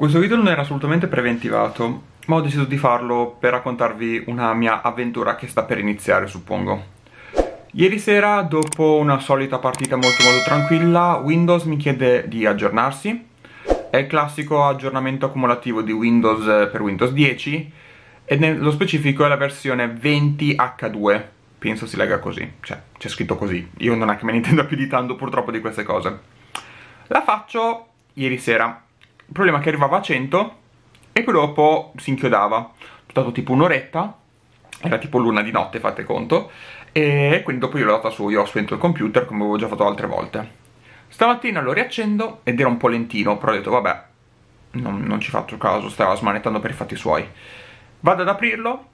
Questo video non era assolutamente preventivato, ma ho deciso di farlo per raccontarvi una mia avventura che sta per iniziare, suppongo. Ieri sera, dopo una solita partita molto molto tranquilla, Windows mi chiede di aggiornarsi. È il classico aggiornamento accumulativo di Windows per Windows 10 e nello specifico è la versione 20H2. Penso si legga così, cioè c'è scritto così. Io non è che me ne intenda più di tanto purtroppo di queste cose. La faccio ieri sera il problema è che arrivava a 100 e poi dopo si inchiodava. Ho dato tipo un'oretta, era tipo l'una di notte, fate conto, e quindi dopo io l'ho data su, io ho spento il computer come avevo già fatto altre volte. Stamattina lo riaccendo ed era un po' lentino, però ho detto vabbè, non, non ci faccio caso, stava smanettando per i fatti suoi. Vado ad aprirlo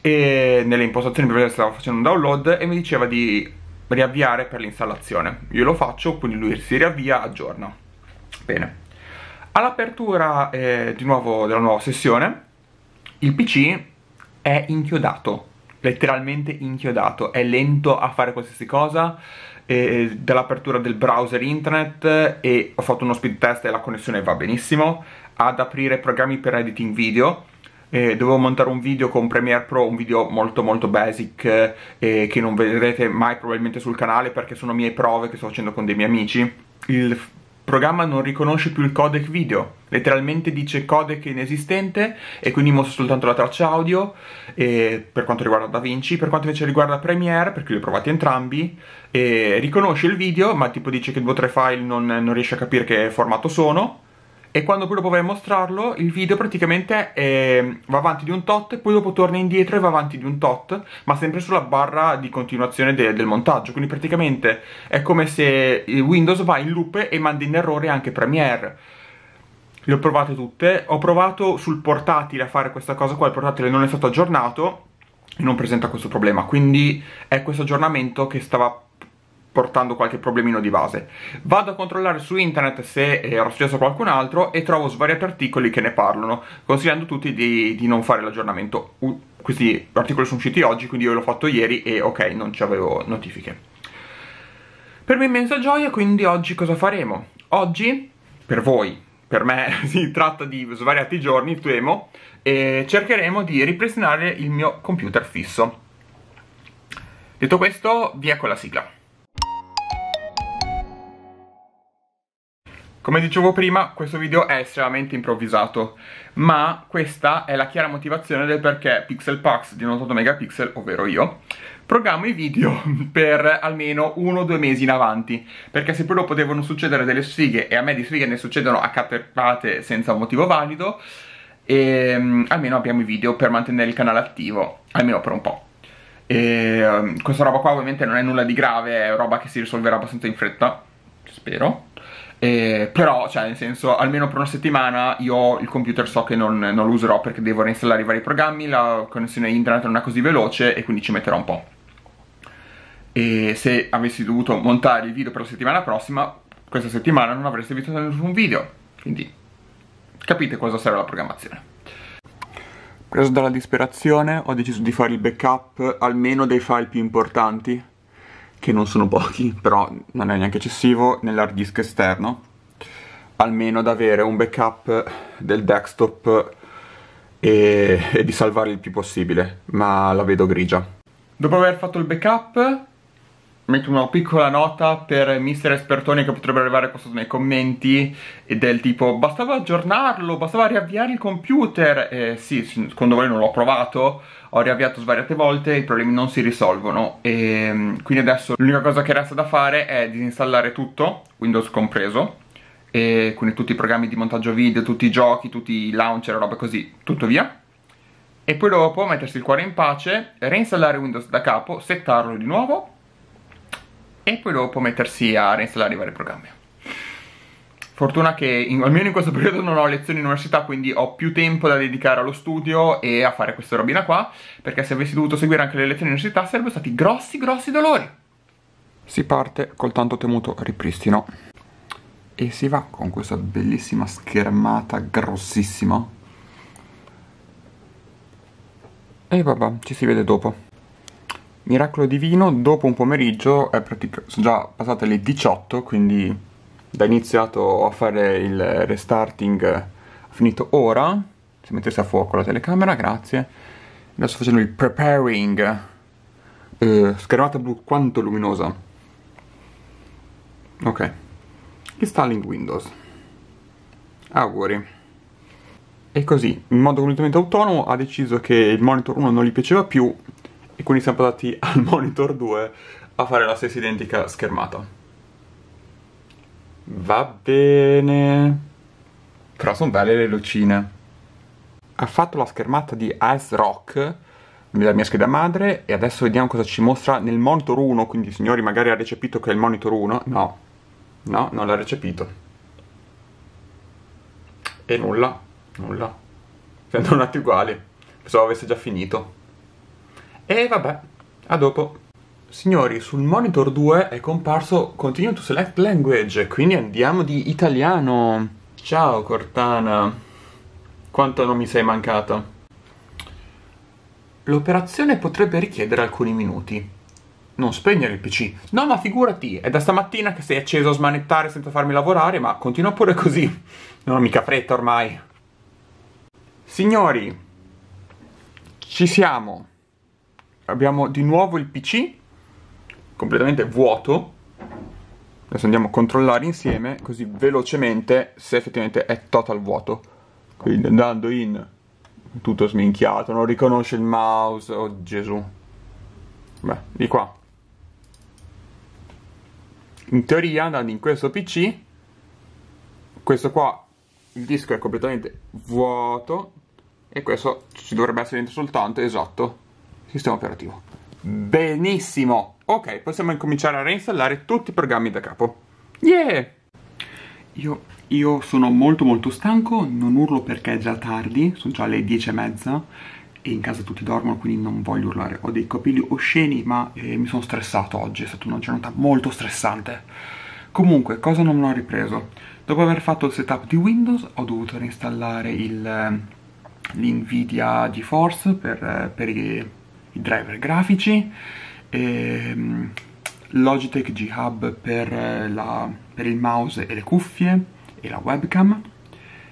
e nelle impostazioni per vedere stava facendo un download e mi diceva di riavviare per l'installazione. Io lo faccio, quindi lui si riavvia, aggiorna. Bene. All'apertura eh, di nuovo della nuova sessione, il PC è inchiodato, letteralmente inchiodato, è lento a fare qualsiasi cosa, eh, dall'apertura del browser internet e ho fatto uno speed test e la connessione va benissimo, ad aprire programmi per editing video, eh, dovevo montare un video con Premiere Pro, un video molto molto basic eh, che non vedrete mai probabilmente sul canale perché sono mie prove che sto facendo con dei miei amici. Il programma non riconosce più il codec video, letteralmente dice codec inesistente e quindi mostra soltanto la traccia audio per quanto riguarda DaVinci, per quanto invece riguarda Premiere, perché li ho provati entrambi, riconosce il video ma tipo dice che due o tre file non, non riesce a capire che formato sono e quando poi dopo vai a mostrarlo il video praticamente è, va avanti di un tot poi dopo torna indietro e va avanti di un tot ma sempre sulla barra di continuazione de del montaggio. Quindi praticamente è come se Windows va in loop e manda in errore anche Premiere. Le ho provate tutte. Ho provato sul portatile a fare questa cosa qua il portatile non è stato aggiornato e non presenta questo problema. Quindi è questo aggiornamento che stava portando qualche problemino di base. Vado a controllare su internet se era successo qualcun altro e trovo svariati articoli che ne parlano, consigliando tutti di, di non fare l'aggiornamento. Questi articoli sono usciti oggi, quindi io l'ho fatto ieri e ok, non ci avevo notifiche. Per me immensa gioia, quindi oggi cosa faremo? Oggi, per voi, per me si tratta di svariati giorni, temo, e cercheremo di ripristinare il mio computer fisso. Detto questo, via con la sigla. Come dicevo prima, questo video è estremamente improvvisato, ma questa è la chiara motivazione del perché Pixelpax di 98 megapixel, ovvero io, programmo i video per almeno uno o due mesi in avanti, perché se poi dopo devono succedere delle sfighe, e a me di sfighe ne succedono a caterpate senza motivo valido, e, um, almeno abbiamo i video per mantenere il canale attivo, almeno per un po'. E, um, questa roba qua ovviamente non è nulla di grave, è roba che si risolverà abbastanza in fretta, spero. Eh, però, cioè, nel senso, almeno per una settimana io il computer so che non, non, lo userò perché devo reinstallare i vari programmi, la connessione internet non è così veloce e quindi ci metterò un po'. E se avessi dovuto montare il video per la settimana prossima, questa settimana non avreste visto nessun video. Quindi capite cosa serve la programmazione. Preso dalla disperazione ho deciso di fare il backup almeno dei file più importanti che non sono pochi, però non è neanche eccessivo, nell'hard disk esterno, almeno da avere un backup del desktop e, e di salvare il più possibile, ma la vedo grigia. Dopo aver fatto il backup metto una piccola nota per mister espertoni che potrebbero arrivare qua sotto nei commenti e del tipo bastava aggiornarlo, bastava riavviare il computer. Eh, sì, secondo voi non l'ho provato ho riavviato svariate volte, i problemi non si risolvono. E quindi adesso l'unica cosa che resta da fare è disinstallare tutto, Windows compreso e quindi tutti i programmi di montaggio video, tutti i giochi, tutti i launcher, roba così, tutto via. E poi dopo mettersi il cuore in pace, reinstallare Windows da capo, settarlo di nuovo e poi dopo mettersi a reinstallare i vari programmi. Fortuna che in, almeno in questo periodo non ho lezioni in università, quindi ho più tempo da dedicare allo studio e a fare questa robina qua, perché se avessi dovuto seguire anche le lezioni in università sarebbero stati grossi grossi dolori. Si parte col tanto temuto ripristino e si va con questa bellissima schermata grossissima. E vabbè, ci si vede dopo. Miracolo divino, dopo un pomeriggio, è sono già passate le 18, quindi da iniziato a fare il restarting finito ora. Se mettesse a fuoco la telecamera, grazie. Adesso facendo il preparing. Uh, schermata blu quanto luminosa. Ok. Installing Windows. Auguri. E così, in modo completamente autonomo, ha deciso che il monitor 1 non gli piaceva più e quindi siamo passati al monitor 2 a fare la stessa identica schermata. Va bene. Però sono belle le lucine. Ha fatto la schermata di Ice Rock nella mia scheda madre e adesso vediamo cosa ci mostra nel monitor 1, quindi signori magari ha recepito che è il monitor 1. No, no, non l'ha recepito. E nulla, nulla. Sembrano nati uguali. Pensavo avesse già finito. E vabbè, a dopo. Signori, sul monitor 2 è comparso Continue to select language, quindi andiamo di italiano. Ciao Cortana, quanto non mi sei mancata. L'operazione potrebbe richiedere alcuni minuti. Non spegnere il PC. No, ma figurati, è da stamattina che sei acceso a smanettare senza farmi lavorare, ma continua pure così. Non ho mica fretta ormai. Signori, ci siamo. Abbiamo di nuovo il PC completamente vuoto. Adesso andiamo a controllare insieme, così velocemente, se effettivamente è total vuoto. Quindi andando in tutto sminchiato, non riconosce il mouse, oh Gesù. Beh, di qua. In teoria, andando in questo PC, questo qua, il disco è completamente vuoto, e questo ci dovrebbe essere dentro soltanto, esatto, sistema operativo. Benissimo! Ok, possiamo incominciare a reinstallare tutti i programmi da capo. Yeah! Io, io sono molto molto stanco, non urlo perché è già tardi, sono già le dieci e mezza e in casa tutti dormono, quindi non voglio urlare. Ho dei capelli osceni, ma eh, mi sono stressato oggi, è stata una giornata molto stressante. Comunque, cosa non ho ripreso? Dopo aver fatto il setup di Windows, ho dovuto reinstallare l'NVIDIA GeForce per, eh, per i i driver grafici, ehm, Logitech G Hub per, la, per il mouse e le cuffie e la webcam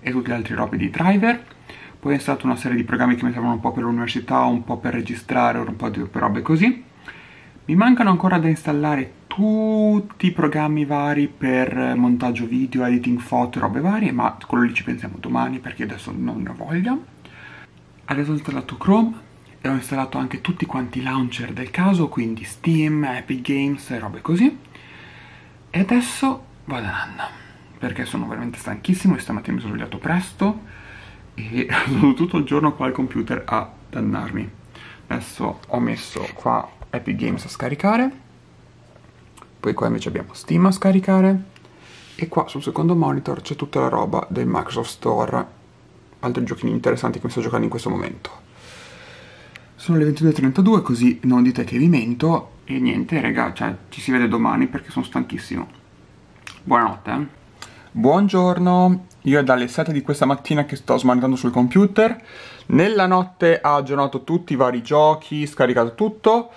e tutti gli altri robe di driver. Poi ho installato una serie di programmi che mi servono un po' per l'università, un po' per registrare, un po' di robe così. Mi mancano ancora da installare tutti i programmi vari per montaggio video, editing foto robe varie, ma quello lì ci pensiamo domani perché adesso non ne ho voglia. Adesso ho installato Chrome, ho installato anche tutti quanti i launcher del caso, quindi Steam, Epic Games e robe così. E adesso vado a nanna, perché sono veramente stanchissimo e stamattina mi sono svegliato presto e sono tutto il giorno qua al computer a dannarmi. Adesso ho messo qua Epic Games a scaricare, poi qua invece abbiamo Steam a scaricare e qua sul secondo monitor c'è tutta la roba del Microsoft Store, altri giochini interessanti che mi sto giocando in questo momento. Sono le 22.32 così non dite che vi mento e niente raga, cioè ci si vede domani perché sono stanchissimo. Buonanotte. Eh? Buongiorno, io è dalle 7 di questa mattina che sto smanettando sul computer. Nella notte ho aggiornato tutti i vari giochi, scaricato tutto.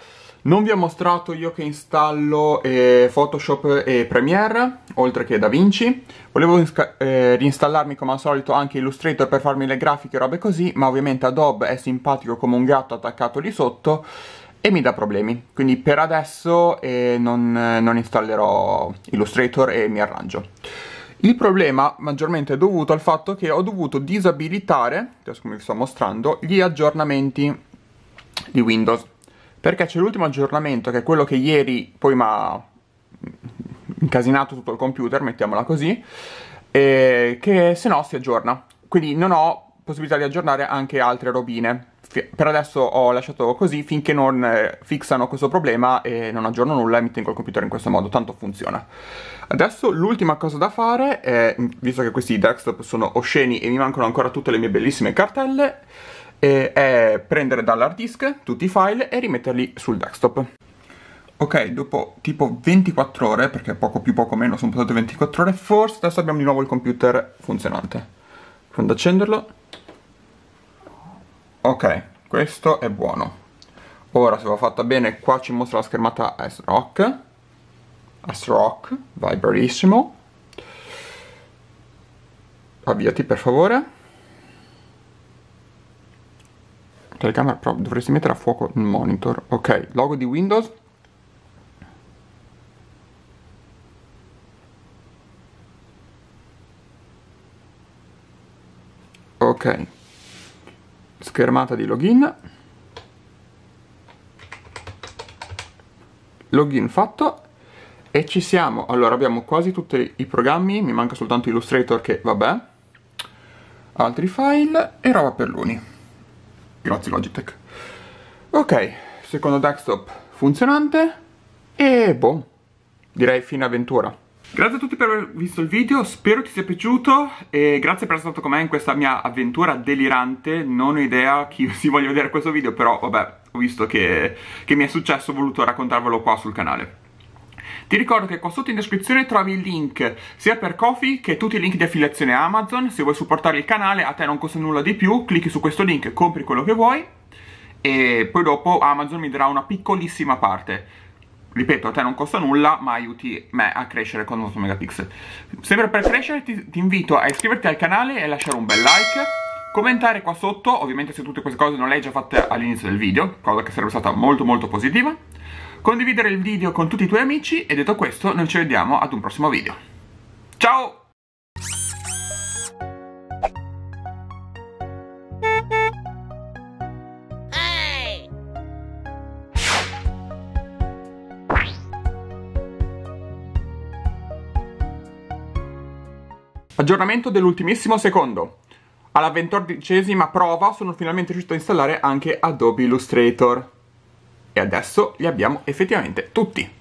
Non vi ho mostrato io che installo eh, Photoshop e Premiere, oltre che DaVinci. Volevo eh, reinstallarmi come al solito anche Illustrator per farmi le grafiche e robe così, ma ovviamente Adobe è simpatico come un gatto attaccato lì sotto e mi dà problemi. Quindi per adesso eh, non, non installerò Illustrator e mi arrangio. Il problema maggiormente è dovuto al fatto che ho dovuto disabilitare, adesso come vi sto mostrando, gli aggiornamenti di Windows perché c'è l'ultimo aggiornamento che è quello che ieri poi mi ha incasinato tutto il computer, mettiamola così, che se no si aggiorna. Quindi non ho possibilità di aggiornare anche altre robine. Per adesso ho lasciato così finché non eh, fixano questo problema e non aggiorno nulla e mi tengo il computer in questo modo, tanto funziona. Adesso l'ultima cosa da fare è, visto che questi desktop sono osceni e mi mancano ancora tutte le mie bellissime cartelle, è prendere dall'hard disk tutti i file e rimetterli sul desktop. Ok, dopo tipo 24 ore, perché poco più poco meno sono passate 24 ore, forse adesso abbiamo di nuovo il computer funzionante. Quando accenderlo... Ok, questo è buono. Ora, se va fatta bene, qua ci mostra la schermata S-Rock. S-Rock, vai bravissimo. Avviati per favore. Telecamera, però dovresti mettere a fuoco il monitor. Ok, logo di Windows. Ok, schermata di login. Login fatto e ci siamo. Allora abbiamo quasi tutti i programmi, mi manca soltanto Illustrator che vabbè. Altri file e roba per l'uni. Grazie Logitech. Ok, secondo desktop funzionante e boh, direi fine avventura. Grazie a tutti per aver visto il video, spero ti sia piaciuto e grazie per essere stato con me in questa mia avventura delirante, non ho idea chi si voglia vedere questo video, però vabbè, ho visto che, che mi è successo, ho voluto raccontarvelo qua sul canale. Ti ricordo che qua sotto in descrizione trovi il link sia per Kofi che tutti i link di affiliazione Amazon, se vuoi supportare il canale a te non costa nulla di più, clicchi su questo link, compri quello che vuoi e poi dopo Amazon mi darà una piccolissima parte. Ripeto, a te non costa nulla, ma aiuti me a crescere con 8 megapixel. Sempre per crescere ti, ti, invito a iscriverti al canale e lasciare un bel like, commentare qua sotto, ovviamente se tutte queste cose non le hai già fatte all'inizio del video, cosa che sarebbe stata molto molto positiva, condividere il video con tutti i tuoi amici e detto questo noi ci vediamo ad un prossimo video. Ciao! Aggiornamento dell'ultimissimo secondo. Alla ventordicesima prova sono finalmente riuscito a installare anche Adobe Illustrator. E adesso li abbiamo effettivamente tutti.